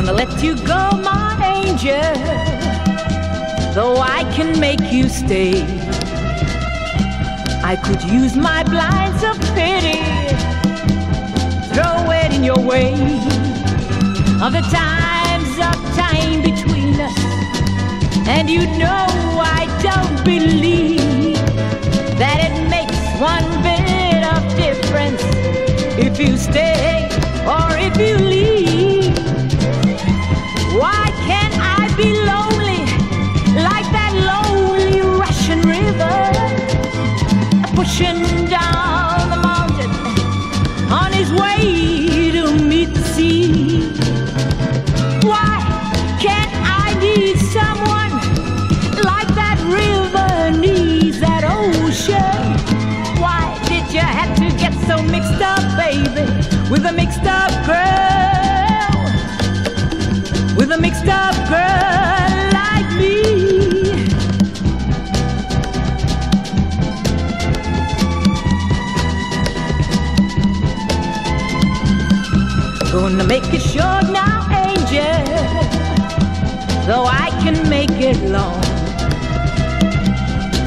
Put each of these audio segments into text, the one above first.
Gonna let you go, my angel, though I can make you stay. I could use my blinds of pity, throw it in your way. Of the times of time between us, and you know I don't believe that it makes one bit of difference if you stay or if you pushing down the mountain on his way to meet the sea? Why can't I need someone like that river needs that ocean? Why did you have to get so mixed up, baby, with a mixed up Gonna make it short now, angel, though I can make it long.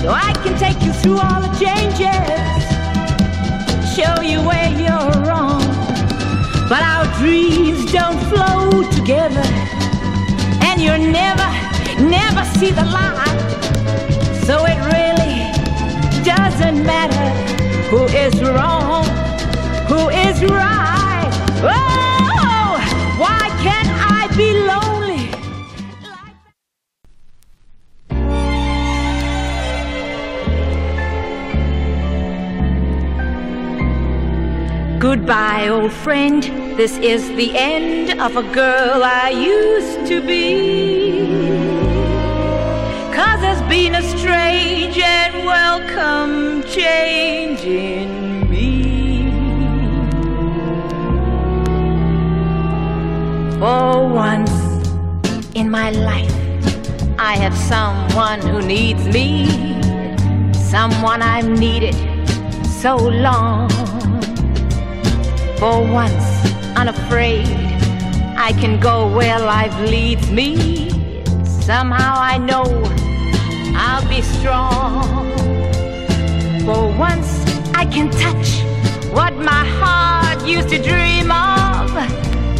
So I can take you through all the changes, show you where you're wrong. But our dreams don't flow together, and you'll never, never see the light. So it really doesn't matter who is wrong, who is right. Goodbye, old friend. This is the end of a girl I used to be. Cause there's been a strange and welcome change in me. For once in my life, I have someone who needs me, someone I've needed so long. For once, unafraid, I can go where life leads me. Somehow I know I'll be strong. For once, I can touch what my heart used to dream of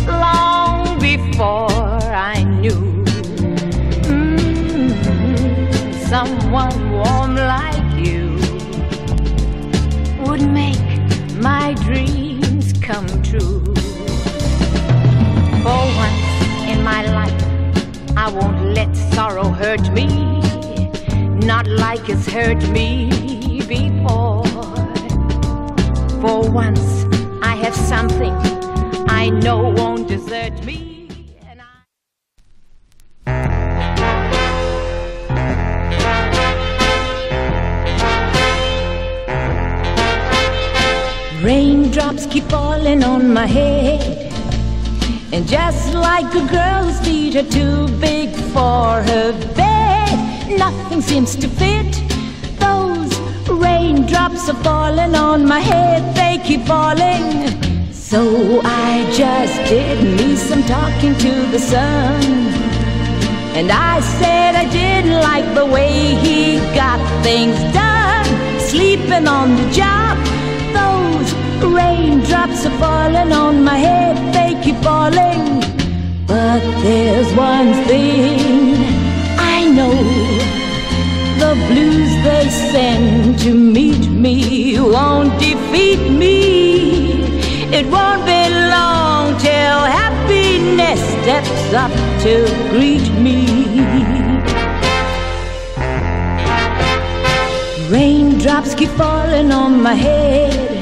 long before I knew. Mm, someone warm like you would make my dreams come true. For once in my life, I won't let sorrow hurt me, not like it's hurt me Raindrops keep falling on my head. And just like a girl whose feet are too big for her bed, nothing seems to fit. Those raindrops are falling on my head, they keep falling. So I just did me some talking to the sun. And I said I didn't like the way he got things done. Sleeping on the job, raindrops are falling on my head, they keep falling. But there's one thing I know the blues they send to meet me won't defeat me. It won't be long till happiness steps up to greet me. Raindrops keep falling on my head.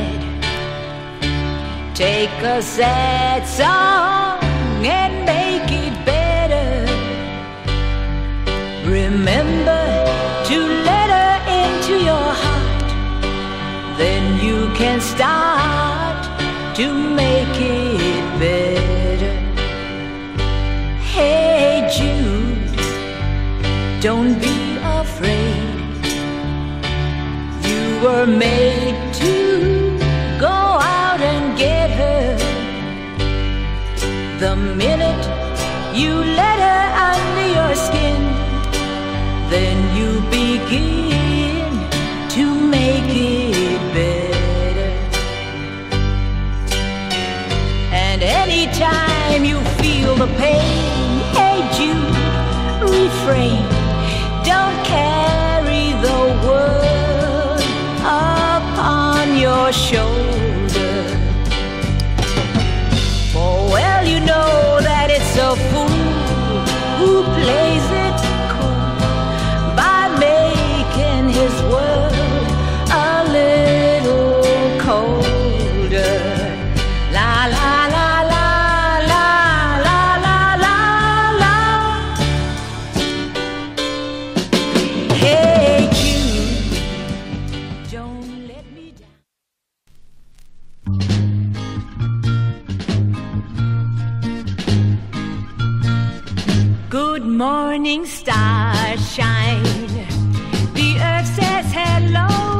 Take a sad song and make it better. remember to let her into your heart. Then you can start to make it better. Hey Jude, don't be afraid. You were made minute you let her under your skin, then you begin to make it better. And anytime you feel the pain, hey Jude, refrain. Don't carry the world upon your shoulder. morning stars shine. The earth says hello.